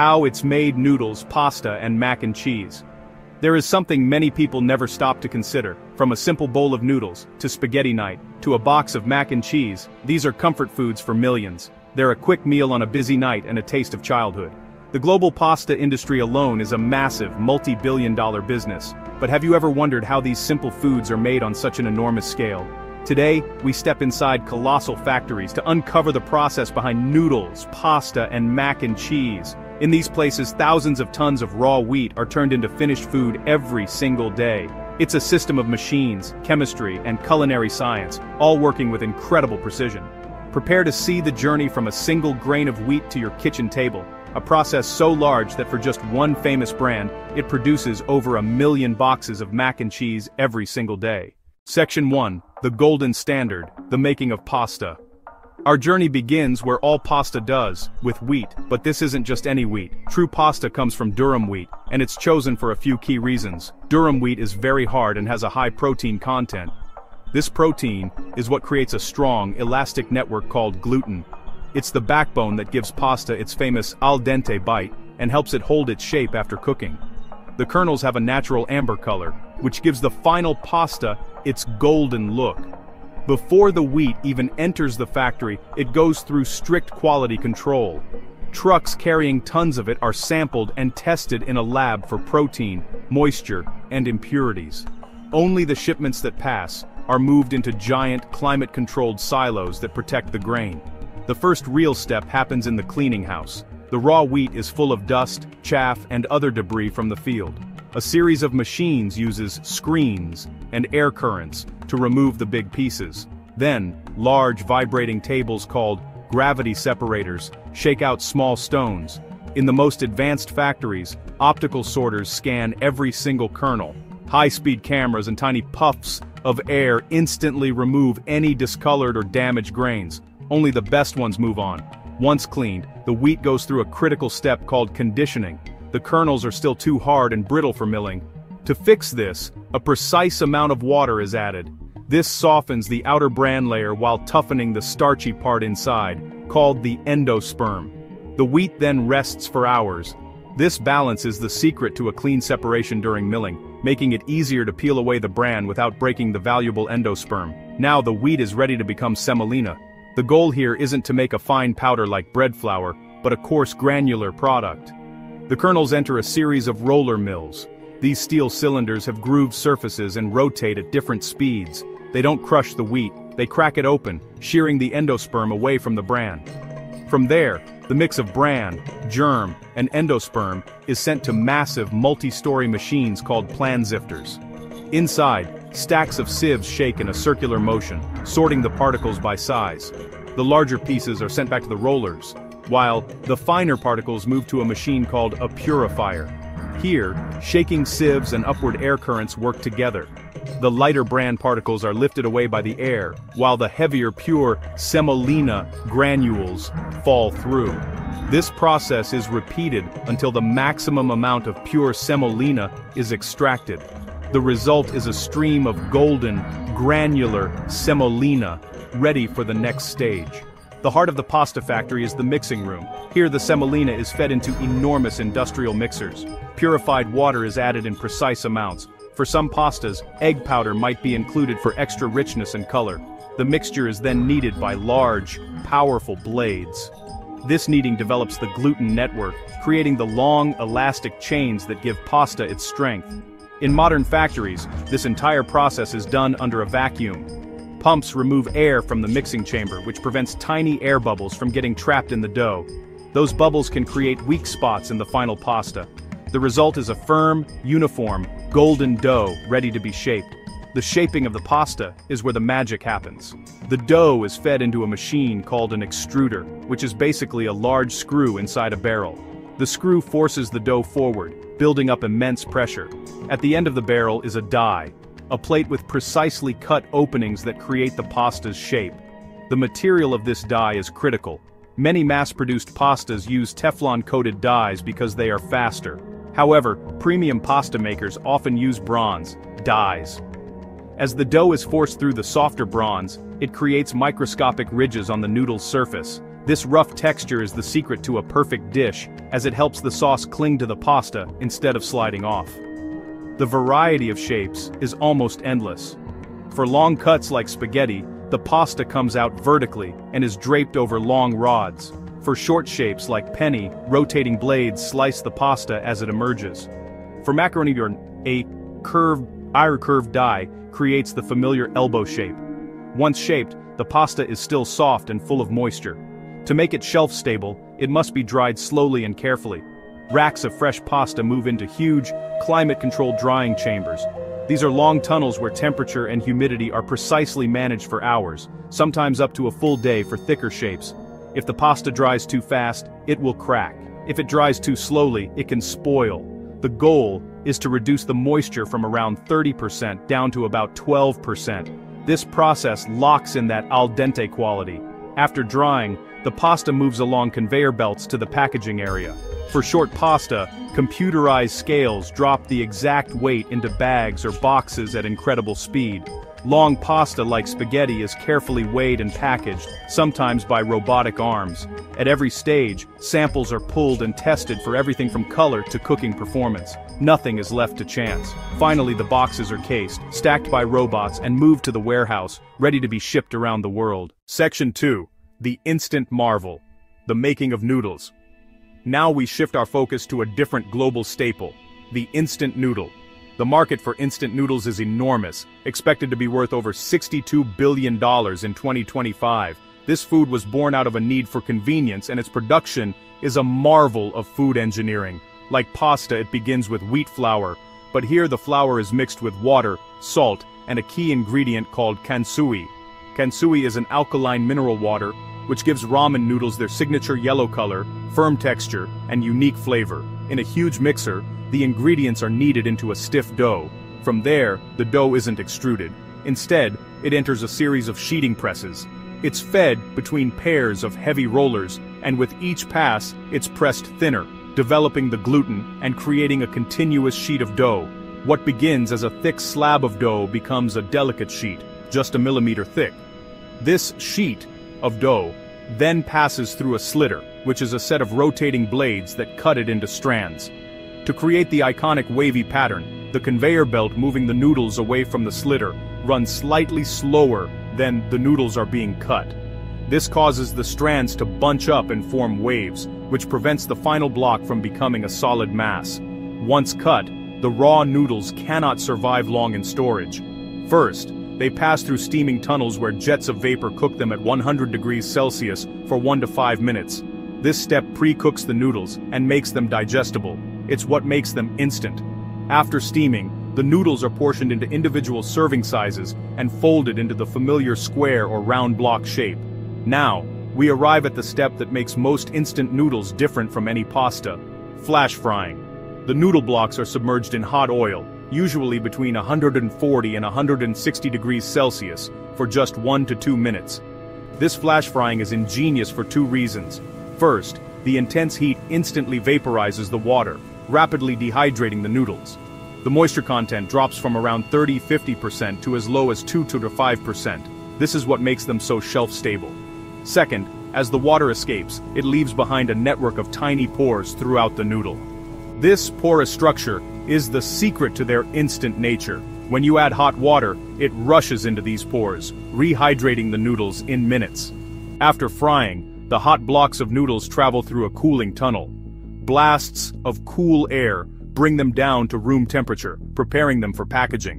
how it's made noodles, pasta, and mac and cheese. There is something many people never stop to consider, from a simple bowl of noodles, to spaghetti night, to a box of mac and cheese, these are comfort foods for millions. They're a quick meal on a busy night and a taste of childhood. The global pasta industry alone is a massive, multi-billion dollar business. But have you ever wondered how these simple foods are made on such an enormous scale? Today, we step inside colossal factories to uncover the process behind noodles, pasta, and mac and cheese. In these places, thousands of tons of raw wheat are turned into finished food every single day. It's a system of machines, chemistry, and culinary science, all working with incredible precision. Prepare to see the journey from a single grain of wheat to your kitchen table, a process so large that for just one famous brand, it produces over a million boxes of mac and cheese every single day. Section 1, The Golden Standard, The Making of Pasta. Our journey begins where all pasta does, with wheat, but this isn't just any wheat. True pasta comes from durum wheat, and it's chosen for a few key reasons. Durum wheat is very hard and has a high protein content. This protein is what creates a strong, elastic network called gluten, it's the backbone that gives pasta its famous al dente bite, and helps it hold its shape after cooking. The kernels have a natural amber color, which gives the final pasta its golden look. Before the wheat even enters the factory, it goes through strict quality control. Trucks carrying tons of it are sampled and tested in a lab for protein, moisture, and impurities. Only the shipments that pass are moved into giant, climate-controlled silos that protect the grain. The first real step happens in the cleaning house. The raw wheat is full of dust, chaff, and other debris from the field. A series of machines uses screens and air currents to remove the big pieces. Then, large vibrating tables called gravity separators shake out small stones. In the most advanced factories, optical sorters scan every single kernel. High-speed cameras and tiny puffs of air instantly remove any discolored or damaged grains. Only the best ones move on. Once cleaned, the wheat goes through a critical step called conditioning. The kernels are still too hard and brittle for milling. To fix this, a precise amount of water is added. This softens the outer bran layer while toughening the starchy part inside, called the endosperm. The wheat then rests for hours. This balance is the secret to a clean separation during milling, making it easier to peel away the bran without breaking the valuable endosperm. Now the wheat is ready to become semolina, the goal here isn't to make a fine powder like bread flour, but a coarse granular product. The kernels enter a series of roller mills. These steel cylinders have grooved surfaces and rotate at different speeds. They don't crush the wheat, they crack it open, shearing the endosperm away from the bran. From there, the mix of bran, germ, and endosperm is sent to massive multi-story machines called plansifters. Inside, Stacks of sieves shake in a circular motion, sorting the particles by size. The larger pieces are sent back to the rollers, while the finer particles move to a machine called a purifier. Here, shaking sieves and upward air currents work together. The lighter bran particles are lifted away by the air, while the heavier pure semolina granules fall through. This process is repeated until the maximum amount of pure semolina is extracted. The result is a stream of golden, granular semolina, ready for the next stage. The heart of the pasta factory is the mixing room. Here the semolina is fed into enormous industrial mixers. Purified water is added in precise amounts. For some pastas, egg powder might be included for extra richness and color. The mixture is then kneaded by large, powerful blades. This kneading develops the gluten network, creating the long, elastic chains that give pasta its strength. In modern factories, this entire process is done under a vacuum. Pumps remove air from the mixing chamber which prevents tiny air bubbles from getting trapped in the dough. Those bubbles can create weak spots in the final pasta. The result is a firm, uniform, golden dough ready to be shaped. The shaping of the pasta is where the magic happens. The dough is fed into a machine called an extruder, which is basically a large screw inside a barrel. The screw forces the dough forward, building up immense pressure. At the end of the barrel is a die, a plate with precisely cut openings that create the pasta's shape. The material of this die is critical. Many mass-produced pastas use Teflon-coated dies because they are faster. However, premium pasta makers often use bronze, dies. As the dough is forced through the softer bronze, it creates microscopic ridges on the noodle's surface. This rough texture is the secret to a perfect dish, as it helps the sauce cling to the pasta instead of sliding off. The variety of shapes is almost endless. For long cuts like spaghetti, the pasta comes out vertically and is draped over long rods. For short shapes like penne, rotating blades slice the pasta as it emerges. For macaroni a curved, iron curved die creates the familiar elbow shape. Once shaped, the pasta is still soft and full of moisture. To make it shelf-stable, it must be dried slowly and carefully. Racks of fresh pasta move into huge, climate-controlled drying chambers. These are long tunnels where temperature and humidity are precisely managed for hours, sometimes up to a full day for thicker shapes. If the pasta dries too fast, it will crack. If it dries too slowly, it can spoil. The goal is to reduce the moisture from around 30% down to about 12%. This process locks in that al dente quality. After drying, the pasta moves along conveyor belts to the packaging area. For short pasta, computerized scales drop the exact weight into bags or boxes at incredible speed. Long pasta like spaghetti is carefully weighed and packaged, sometimes by robotic arms. At every stage, samples are pulled and tested for everything from color to cooking performance. Nothing is left to chance. Finally the boxes are cased, stacked by robots and moved to the warehouse, ready to be shipped around the world. Section 2. The Instant Marvel. The Making of Noodles. Now we shift our focus to a different global staple, the instant noodle. The market for instant noodles is enormous, expected to be worth over $62 billion in 2025. This food was born out of a need for convenience and its production is a marvel of food engineering. Like pasta it begins with wheat flour, but here the flour is mixed with water, salt, and a key ingredient called kansui. Kansui is an alkaline mineral water which gives ramen noodles their signature yellow color, firm texture, and unique flavor. In a huge mixer, the ingredients are kneaded into a stiff dough. From there, the dough isn't extruded. Instead, it enters a series of sheeting presses. It's fed between pairs of heavy rollers, and with each pass, it's pressed thinner, developing the gluten and creating a continuous sheet of dough. What begins as a thick slab of dough becomes a delicate sheet, just a millimeter thick. This sheet of dough then passes through a slitter, which is a set of rotating blades that cut it into strands. To create the iconic wavy pattern, the conveyor belt moving the noodles away from the slitter runs slightly slower than the noodles are being cut. This causes the strands to bunch up and form waves, which prevents the final block from becoming a solid mass. Once cut, the raw noodles cannot survive long in storage. First, they pass through steaming tunnels where jets of vapor cook them at 100 degrees Celsius for 1 to 5 minutes. This step pre-cooks the noodles and makes them digestible. It's what makes them instant. After steaming, the noodles are portioned into individual serving sizes and folded into the familiar square or round block shape. Now, we arrive at the step that makes most instant noodles different from any pasta. Flash frying. The noodle blocks are submerged in hot oil, usually between 140 and 160 degrees Celsius, for just 1 to 2 minutes. This flash frying is ingenious for two reasons. First, the intense heat instantly vaporizes the water, rapidly dehydrating the noodles. The moisture content drops from around 30-50% to as low as 2-5%. This is what makes them so shelf-stable. Second, as the water escapes, it leaves behind a network of tiny pores throughout the noodle. This porous structure is the secret to their instant nature. When you add hot water, it rushes into these pores, rehydrating the noodles in minutes. After frying, the hot blocks of noodles travel through a cooling tunnel. Blasts of cool air bring them down to room temperature, preparing them for packaging.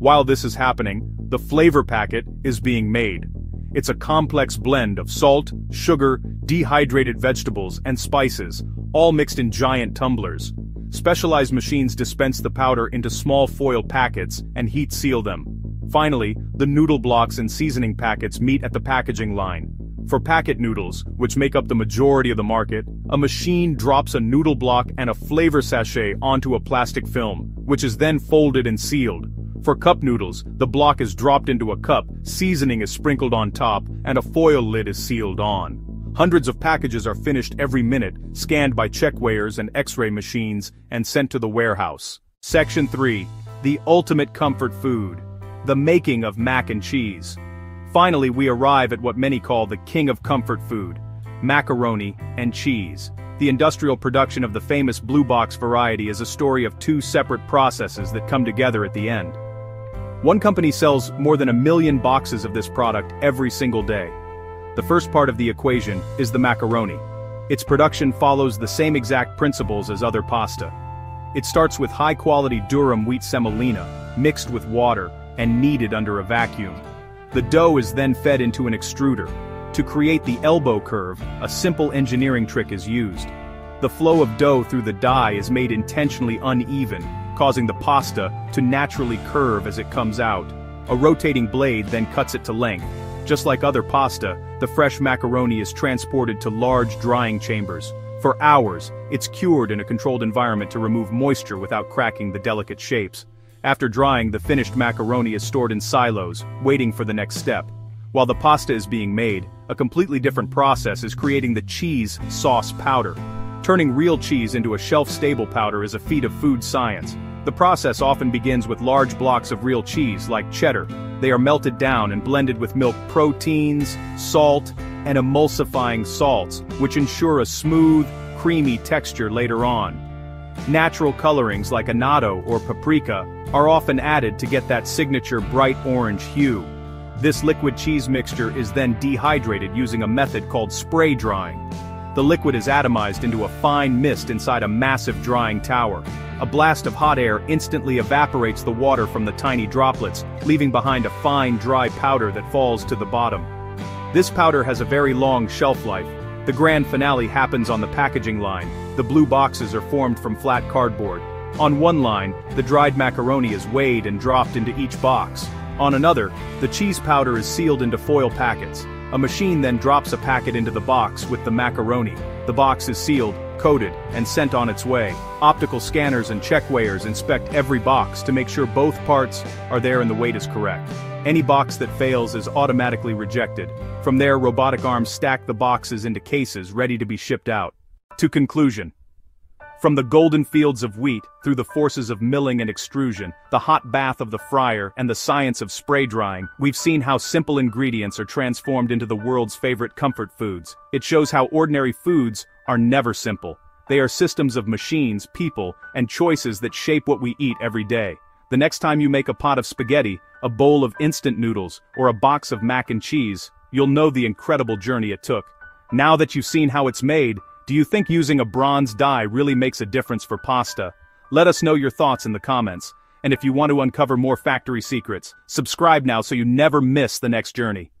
While this is happening, the flavor packet is being made. It's a complex blend of salt, sugar, dehydrated vegetables, and spices, all mixed in giant tumblers. Specialized machines dispense the powder into small foil packets and heat seal them. Finally, the noodle blocks and seasoning packets meet at the packaging line. For packet noodles, which make up the majority of the market, a machine drops a noodle block and a flavor sachet onto a plastic film, which is then folded and sealed. For cup noodles, the block is dropped into a cup, seasoning is sprinkled on top, and a foil lid is sealed on. Hundreds of packages are finished every minute, scanned by checkweighers and x-ray machines, and sent to the warehouse. Section 3. The Ultimate Comfort Food. The Making of Mac and Cheese. Finally we arrive at what many call the king of comfort food, macaroni, and cheese. The industrial production of the famous blue box variety is a story of two separate processes that come together at the end. One company sells more than a million boxes of this product every single day. The first part of the equation is the macaroni. Its production follows the same exact principles as other pasta. It starts with high-quality durum wheat semolina, mixed with water, and kneaded under a vacuum. The dough is then fed into an extruder. To create the elbow curve, a simple engineering trick is used. The flow of dough through the die is made intentionally uneven, causing the pasta to naturally curve as it comes out. A rotating blade then cuts it to length. Just like other pasta, the fresh macaroni is transported to large drying chambers. For hours, it's cured in a controlled environment to remove moisture without cracking the delicate shapes. After drying, the finished macaroni is stored in silos, waiting for the next step. While the pasta is being made, a completely different process is creating the cheese sauce powder. Turning real cheese into a shelf-stable powder is a feat of food science. The process often begins with large blocks of real cheese, like cheddar. They are melted down and blended with milk proteins, salt, and emulsifying salts, which ensure a smooth, creamy texture later on. Natural colorings like annatto or paprika are often added to get that signature bright orange hue. This liquid cheese mixture is then dehydrated using a method called spray drying. The liquid is atomized into a fine mist inside a massive drying tower. A blast of hot air instantly evaporates the water from the tiny droplets, leaving behind a fine dry powder that falls to the bottom. This powder has a very long shelf life. The grand finale happens on the packaging line. The blue boxes are formed from flat cardboard. On one line, the dried macaroni is weighed and dropped into each box. On another, the cheese powder is sealed into foil packets. A machine then drops a packet into the box with the macaroni. The box is sealed, coated, and sent on its way. Optical scanners and check weighers inspect every box to make sure both parts are there and the weight is correct. Any box that fails is automatically rejected. From there robotic arms stack the boxes into cases ready to be shipped out. To conclusion. From the golden fields of wheat, through the forces of milling and extrusion, the hot bath of the fryer, and the science of spray drying, we've seen how simple ingredients are transformed into the world's favorite comfort foods. It shows how ordinary foods are never simple. They are systems of machines, people, and choices that shape what we eat every day. The next time you make a pot of spaghetti, a bowl of instant noodles, or a box of mac and cheese, you'll know the incredible journey it took. Now that you've seen how it's made, do you think using a bronze die really makes a difference for pasta? Let us know your thoughts in the comments. And if you want to uncover more factory secrets, subscribe now so you never miss the next journey.